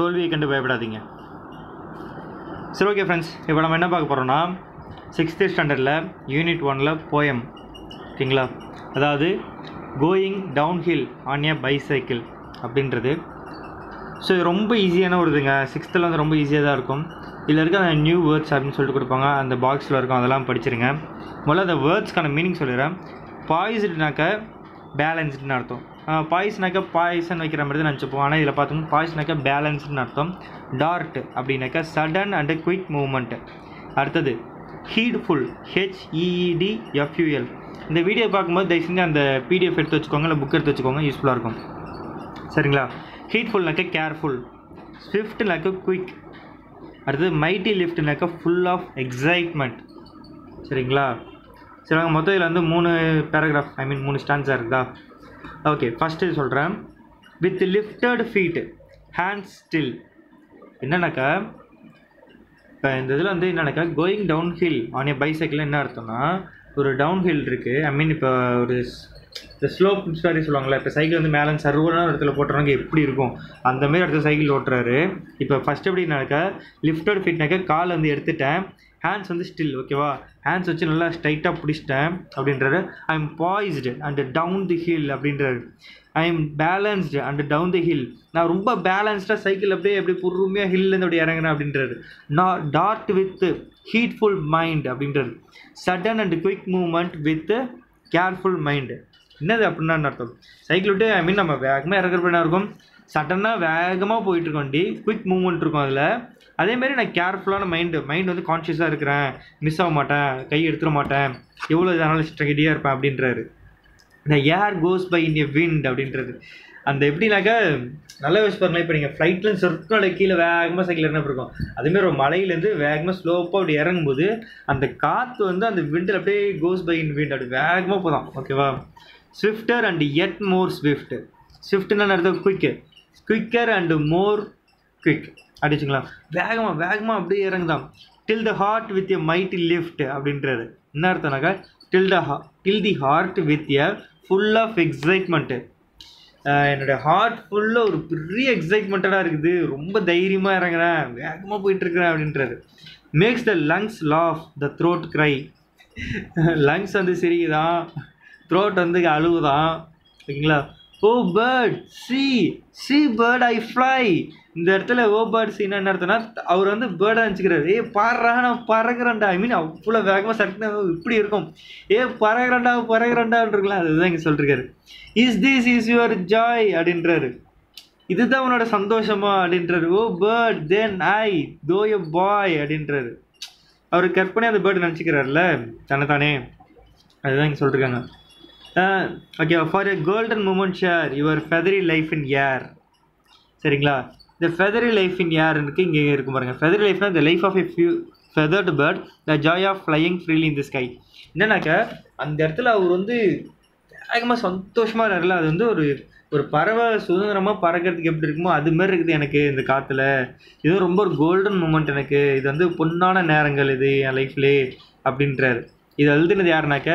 தோல்வியை கண்டு பயப்படாதீங்க. சரி ஓகே ஃப்ரெண்ட்ஸ் இப்போ நம்ம என்ன பார்க்க போகிறோம்னா சிக்ஸ்த்து ஸ்டாண்டர்டில் யூனிட் ஒனில் போயம் ஓகேங்களா அதாவது going down hill on a bicycle அப்படின்றது. ஸோ இது ரொம்ப ஈஸியான ஒரு இதுங்க. சிக்ஸ்த்தில் வந்து ரொம்ப ஈஸியாக தான் இருக்கும். இதில் இருக்க அந்த நியூ வேர்ட்ஸ் அப்படின்னு சொல்லிட்டு கொடுப்பாங்க. அந்த பாக்ஸில் இருக்கும் அதெல்லாம் படிச்சிருங்க. முதல்ல அந்த வேர்ட்ஸ்க்கான மீனிங் சொல்லிடுறேன். பாய்ஸ்டுனாக்க பேலன்ஸ்டுன்னு அர்த்தம். பாய்ஸ்னாக்கா பாய்சன் வைக்கிற மாதிரி தான் நினச்சிப்போம். ஆனால் இதில் பார்த்தோம்னா பாய்ஸ்னாக்கா பேலன்ஸ்னு அர்த்தம். டார்ட் அப்படின்னாக்கா சடன் அண்ட் குயிக் மூவ்மெண்ட் அடுத்தது ஹீட்ஃபுல் ஹெச்இஇடி எஃப்யூஎல் இந்த வீடியோ பார்க்கும்போது தயவு செஞ்சு அந்த பிடிஎஃப் எடுத்து வச்சுக்கோங்க இல்லை புக் எடுத்து வச்சுக்கோங்க யூஸ்ஃபுல்லாக இருக்கும். சரிங்களா? ஹீட்ஃபுல்னாக்கா கேர்ஃபுல் ஸ்விஃப்ட்னாக்கா குயிக் அடுத்தது மைட்டி லிஃப்ட்னாக்கா ஃபுல் ஆஃப் எக்ஸைட்மெண்ட் சரிங்களா? சரி மொத்தம் இதில் வந்து மூணு பேராகிராஃப் ஐ மீன் மூணு ஸ்டான்ஸாக இருக்குதா? ஓகே ஃபஸ்ட்டு சொல்கிறேன் with lifted feet hand still என்னன்னாக்கா? இப்போ இந்த இதில் வந்து என்னன்னாக்கா? Going down hill on a bicycle என்ன அர்த்தம்னா ஒரு டவுன் ஹில் இருக்குது ஐ மீன் இப்போ ஒரு இந்த ஸ்லோப் மாதிரி சொல்லுவாங்கள்ல இப்போ சைக்கிள் வந்து மேலே சர்வரான இடத்துல போட்டுறவங்க எப்படி இருக்கும்? அந்த மாதிரி இடத்துல சைக்கிள் ஓட்டுறாரு. இப்போ ஃபஸ்ட் எப்படின்னாக்கா லிஃப்டோட ஃபிட்னாக்கா கால் வந்து எடுத்துட்டேன். ஹேண்ட்ஸ் வந்து ஸ்டில் ஓகேவா ஹேண்ட்ஸ் வச்சு நல்லா ஸ்ட்ரைட்டாக பிடிச்சிட்டேன் அப்படின்றாரு. I am poised and down the hill அப்படின்றாரு. I am balanced and down the hill நான் ரொம்ப பேலன்ஸ்டாக சைக்கிள் அப்படியே எப்படி பொறுமையாக ஹில்லேருந்து அப்படி இறங்குறேன் அப்படின்றாரு. நான் டாட் வித்து ஹீட்ஃபுல் மைண்ட் அப்படின்றது. Sudden and quick movement with careful mind என்னது அப்படின்னா அர்த்தம்? சைக்கிள் விட்டு ஐ மீன் நம்ம வேகமாக இறக்குறப்ப என்ன இருக்கும். சடனாக வேகமாக போயிட்டுருக்கோம் வண்டி குயிக் மூவ்மெண்ட் இருக்கும் அதில். அதேமாரி நான் கேர்ஃபுல்லான மைண்டு மைண்ட் வந்து கான்ஷியஸாக இருக்கிறேன். மிஸ் ஆக மாட்டேன் கை எடுத்துட மாட்டேன். எவ்வளோ இதனால ஸ்ட்ரெடியாக இருப்பேன் அப்படின்றாரு. இந்த ஏர் கோஸ் பை இன் எ விண்ட் அப்படின்றது. அந்த எப்படின்னாக்கா நல்ல விஷயம் பாருங்களேன். இப்போ நீங்கள் ஃப்ளைட்லேருந்து சொற்களை கீழே வேகமாக சைக்கிள் என்ன இருக்கும்? அதுமாரி ஒரு மலையிலேருந்து வேகமாக ஸ்லோப்பாக அப்படி இறங்கும்போது அந்த காற்று வந்து அந்த விண்டில் அப்படியே கோஸ் பை இன் விண்ட் அப்படி வேகமாக போதான். ஓகேவா ஸ்விஃப்டர் அண்ட் எட் மோர் ஸ்விஃப்ட் ஸ்விஃப்ட்னா அர்த்தம்? Quick quicker and more quick அடிச்சுங்களா வேகமாக வேகமாக அப்படியே இறங்குதான். Till the heart with a mighty lift அப்படின்றது என்ன அர்த்தம்னாக்கா? Till the ha till the heart with a full of excitement என்னுடைய ஹார்ட் ஃபுல்லாக ஒரு பெரிய எக்ஸைட்மெண்ட்டடாக இருக்குது. ரொம்ப தைரியமாக இறங்குறேன். வேகமாக போயிட்டுருக்குறேன் அப்படின்றாரு. Makes the lungs laugh the throat cry lungs வந்து சிரிக்குதான். த்ரோட் வந்து அழுகுதான் ஓகேங்களா? O bird see see bird I fly இந்த இடத்துல ஓ பேர்ட் சீனா என்ன அர்த்தம்னா அவர் வந்து பேர்டாக நினச்சிக்கிறாரு. ஏ பாடுறா நான் பறகுறேன்டா ஐ மீன் அவ்வளோ வேகமாக சட்டுனா இப்படி இருக்கும். ஏ பறகுறேன்டா இருக்கலாம் அதுதான் இங்கே சொல்லிருக்காரு. Is this is your joy அப்படின்றாரு. இதுதான் உன்னோட சந்தோஷமா? அப்படின்றாரு. ஓ பேர்ட் தென் ஐ தோ எ பாய் அப்படின்றாரு. அவர் கற்பனை அந்த பேர்டு நினச்சிக்கிறாருல தானே அதுதான் இங்கே சொல்லிருக்காங்க. Okay for a golden moment share your feathery life in air சரிங்களா? இந்த ஃபெதரி லைஃப் இன் ஏர்னுக்கு இங்கே இருக்கும் பாருங்கள் feathery லைஃப்னா the life of a few feathered bird the joy of flying freely in the sky என்னன்னாக்கா அந்த இடத்துல அவர் வந்து வேகமாக சந்தோஷமாக இருக்கார்ல அது வந்து ஒரு ஒரு பறவை சுதந்திரமாக பறக்கிறதுக்கு எப்படி இருக்குமோ அது மாதிரி இருக்குது எனக்கு இந்த காற்றுல இது ரொம்ப ஒரு கோல்டன் மூமெண்ட் எனக்கு. இது வந்து பொன்னான நேரங்கள் இது என் லைஃப்லே அப்படின்றாரு. இது எழுதுனது யாருனாக்க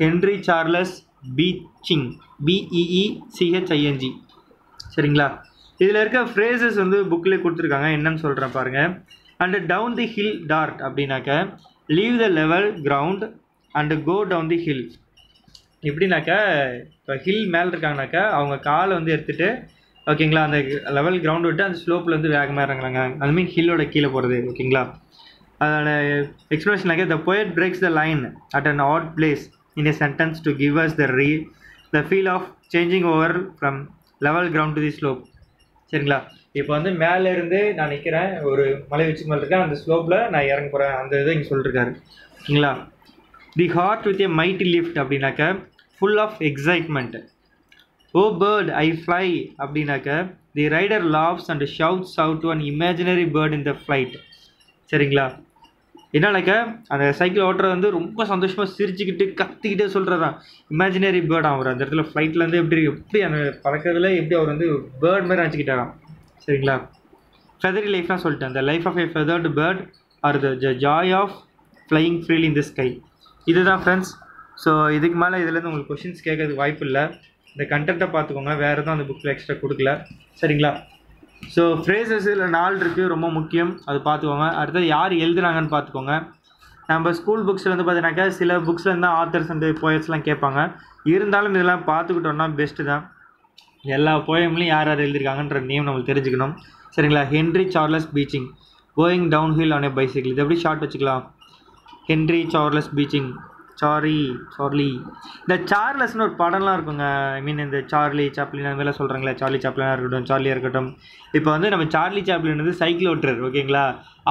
Henry Charles Beeching B E E C H I N G சரிங்களா? இதில் இருக்க ஃப்ரேசஸ் வந்து புக்கில் கொடுத்துருக்காங்க. என்னன்னு சொல்கிறேன் பாருங்கள் and down the hill dart அப்படின்னாக்க leave the level ground and go down the hill எப்படின்னாக்கா இப்போ ஹில் மேலே இருக்காங்கனாக்கா அவங்க காலை வந்து எடுத்துகிட்டு ஓகேங்களா அந்த லெவல் கிரவுண்ட் விட்டு அந்த ஸ்லோப்பில் வந்து வேகமாக இறங்குறாங்க. அந்த மீன் ஹில்லோட கீழே போகிறது ஓகேங்களா? அதோட எக்ஸ்பிளேஷனாக்க the poet breaks the line at an odd place in a sentence to give us the re the feel of changing over from level ground to the slope. சரிங்களா? இப்போ வந்து மேலே இருந்து நான் நிற்கிறேன் ஒரு மலை உச்சி மேலே இருக்கேன். அந்த ஸ்லோப்பில் நான் இறங்க போகிறேன் அந்த இதை இங்கே சொல்லிருக்காரு. ஓகேங்களா the heart with a mighty lift அப்படின்னாக்க full of excitement O bird I fly அப்படின்னாக்க the rider laughs and shouts out to an imaginary bird in the flight சரிங்களா? என்னன்னாக்க அந்த சைக்கிள் ஓட்டுறது வந்து ரொம்ப சந்தோஷமாக சிரிச்சுக்கிட்டு கத்திக்கிட்டே சொல்கிறதான் இமேஜினரி பேர்ட் அவர். அந்த இடத்துல ஃப்ளைட்லேருந்து எப்படி எப்படி அந்த பறக்கிறதுல எப்படி அவர் வந்து பேர்ட் மாதிரி நினச்சிக்கிட்டாராம். சரிங்களா? ஃபெதரி லைஃப்லாம் சொல்லிட்டேன். அந்த life of a feathered bird or the joy of flying freely in the sky இதுதான் ஃப்ரெண்ட்ஸ் ஸோ இதுக்கு மேலே இதுலேருந்து உங்களுக்கு கொஷின்ஸ் கேட்கறதுக்கு வாய்ப்பு இல்லை. இந்த கண்டென்ட்டை பார்த்துக்கோங்க. வேறு எதுவும் அந்த புக்கில் எக்ஸ்ட்ரா கொடுக்கல. சரிங்களா? ஸோ ஃப்ரேசஸில் நாள் இருக்குது ரொம்ப முக்கியம். அது பார்த்துக்கோங்க. அடுத்தது யார் எழுதுனாங்கன்னு பார்த்துக்கோங்க. நம்ம ஸ்கூல் புக்ஸில் வந்து பார்த்தீங்கன்னாக்கா சில புக்ஸில் இருந்தால் ஆத்தர்ஸ் அண்ட் போயட்ஸ்லாம் கேட்பாங்க. இருந்தாலும் இதெல்லாம் பார்த்துக்கிட்டோம்னா பெஸ்ட்டு தான். எல்லா போயம்லையும் யார் யார் எழுதியிருக்காங்கன்ற நேம் நம்மளுக்கு தெரிஞ்சுக்கணும். சரிங்களா? Henry Charles Beeching going down hill on a bicycle இது எப்படி ஷார்ட் வச்சுக்கலாம்? Henry Charles Beeching sorry Charlie. இந்த சார்லஸ்னு ஒரு படம்லாம் இருக்குங்க. ஐ மீன் இந்த சார்லி சாப்ளின் அந்த மாதிரிலாம் சொல்கிறாங்களே சார்லி சாப்ளினாக இருக்கட்டும் சார்லியாக இருக்கட்டும். இப்போ வந்து நம்ம சார்லி சாப்ளின் வந்து சைக்கிள் ஓட்டுறாரு ஓகேங்களா?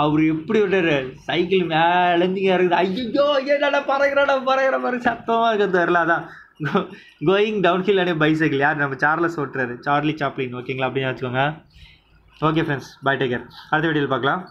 அவர் எப்படி ஓட்டுறாரு? சைக்கிள் மேலேருந்து இருக்குது ஐயோ ஏடாடா பறகுறாடா பறகுற மாதிரி சத்தமாக இருக்கிறது வரல அதான். கோயிங் டவுன் ஹில் அடே பைசைக்கிள் யார்? நம்ம சார்லஸ் ஓட்டுறாரு சார்லி சாப்ளின் ஓகேங்களா? அப்படின்னு வச்சுக்கோங்க. ஓகே ஃப்ரெண்ட்ஸ் பை டேக்கர் அடுத்த வீடியோவில் பார்க்கலாம்.